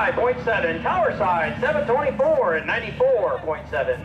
95.7. Tower side, 724 and 94.7.